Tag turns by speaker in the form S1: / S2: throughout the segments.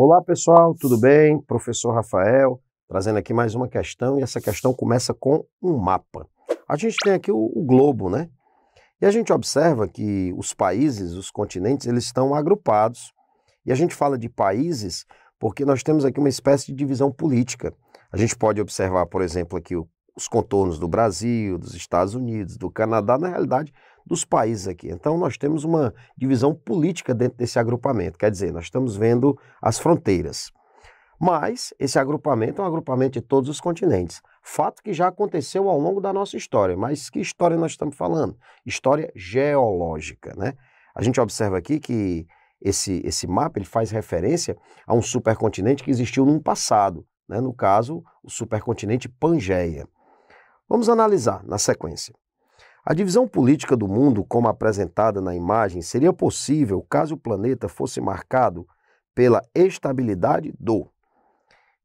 S1: Olá pessoal, tudo bem? Professor Rafael, trazendo aqui mais uma questão e essa questão começa com um mapa. A gente tem aqui o, o globo, né? E a gente observa que os países, os continentes, eles estão agrupados. E a gente fala de países porque nós temos aqui uma espécie de divisão política. A gente pode observar, por exemplo, aqui os contornos do Brasil, dos Estados Unidos, do Canadá, na realidade, dos países aqui. Então, nós temos uma divisão política dentro desse agrupamento, quer dizer, nós estamos vendo as fronteiras. Mas esse agrupamento é um agrupamento de todos os continentes. Fato que já aconteceu ao longo da nossa história. Mas que história nós estamos falando? História geológica, né? A gente observa aqui que esse, esse mapa ele faz referência a um supercontinente que existiu no passado, né? no caso, o supercontinente Pangeia. Vamos analisar na sequência. A divisão política do mundo, como apresentada na imagem, seria possível caso o planeta fosse marcado pela estabilidade do.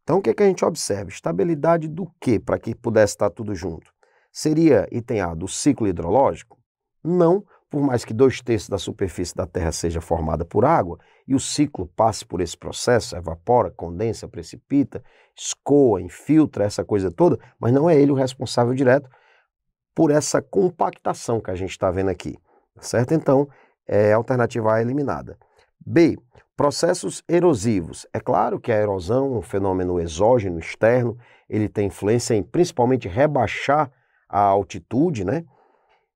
S1: Então, o que, é que a gente observa? Estabilidade do que, para que pudesse estar tudo junto? Seria item A do ciclo hidrológico? Não, por mais que dois terços da superfície da Terra seja formada por água e o ciclo passe por esse processo, evapora, condensa, precipita, escoa, infiltra, essa coisa toda, mas não é ele o responsável direto por essa compactação que a gente está vendo aqui, certo? Então, é, a alternativa A é eliminada. B, processos erosivos. É claro que a erosão um fenômeno exógeno, externo, ele tem influência em principalmente rebaixar a altitude, né?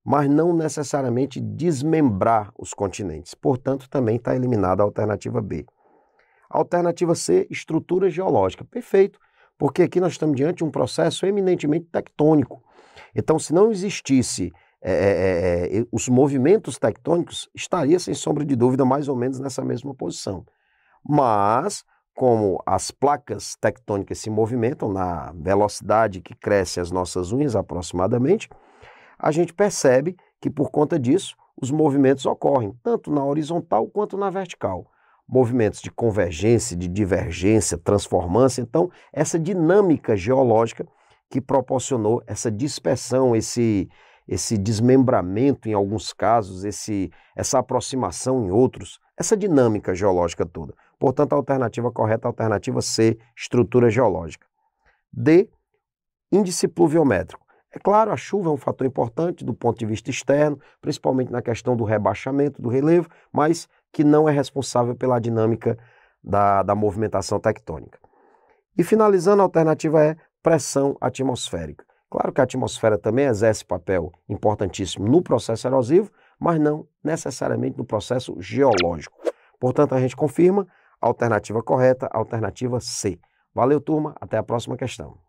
S1: mas não necessariamente desmembrar os continentes. Portanto, também está eliminada a alternativa B. Alternativa C, estrutura geológica. Perfeito, porque aqui nós estamos diante de um processo eminentemente tectônico. Então, se não existisse é, é, é, os movimentos tectônicos, estaria, sem sombra de dúvida, mais ou menos nessa mesma posição. Mas, como as placas tectônicas se movimentam na velocidade que cresce as nossas unhas aproximadamente, a gente percebe que por conta disso os movimentos ocorrem tanto na horizontal quanto na vertical. Movimentos de convergência, de divergência, transformância. Então, essa dinâmica geológica que proporcionou essa dispersão, esse, esse desmembramento em alguns casos, esse, essa aproximação em outros, essa dinâmica geológica toda. Portanto, a alternativa correta é a alternativa C, estrutura geológica. D, índice pluviométrico. É claro, a chuva é um fator importante do ponto de vista externo, principalmente na questão do rebaixamento do relevo, mas que não é responsável pela dinâmica da, da movimentação tectônica. E finalizando, a alternativa é pressão atmosférica. Claro que a atmosfera também exerce papel importantíssimo no processo erosivo, mas não necessariamente no processo geológico. Portanto, a gente confirma alternativa correta, alternativa C. Valeu, turma. Até a próxima questão.